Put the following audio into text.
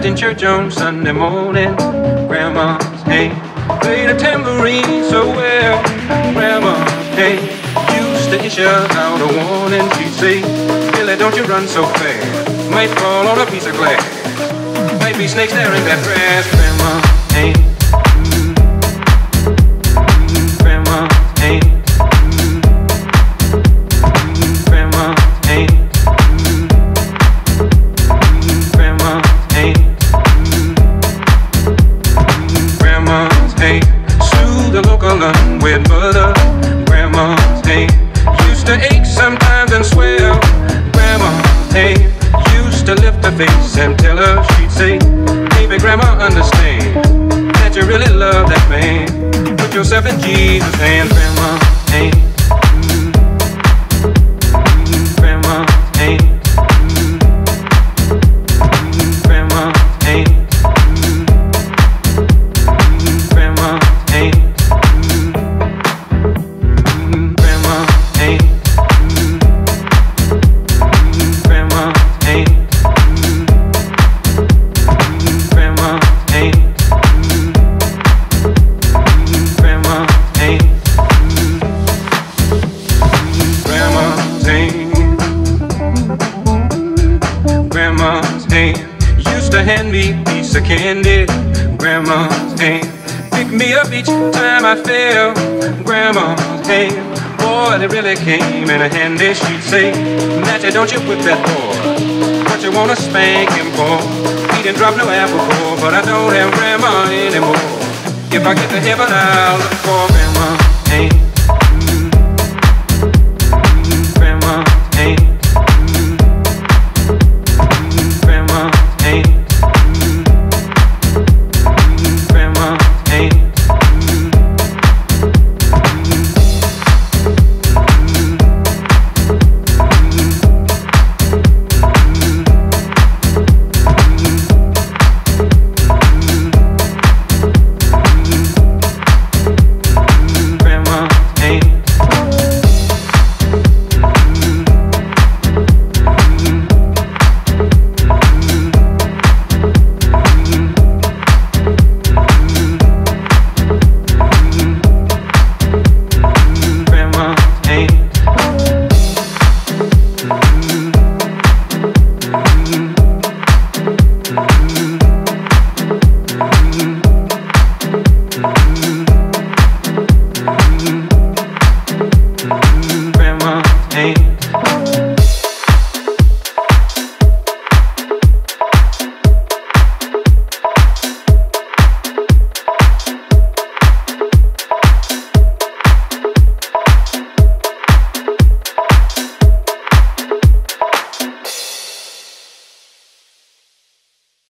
church on Sunday morning. Grandma's hand played a tambourine so well. Grandma's hand used to issue out a warning. She'd say, Billy, don't you run so fast. Might fall on a piece of glass. Might be snakes there in that grass. Grandma's hand. To ache sometimes and swell. Grandma's hand. Used to lift her face and tell her she'd say, Baby, Grandma, understand that you really love that man. Put yourself in Jesus' hands, Grandma's hand. Hand me a piece of candy. Grandma's hand picked me up each time I fell. Grandma's hand, boy, they really came in handy. She'd say, Matty, don't you whip that boy. What you wanna spank him for? He didn't drop no apple core, but I don't have grandma anymore. If I get to heaven, I'll look for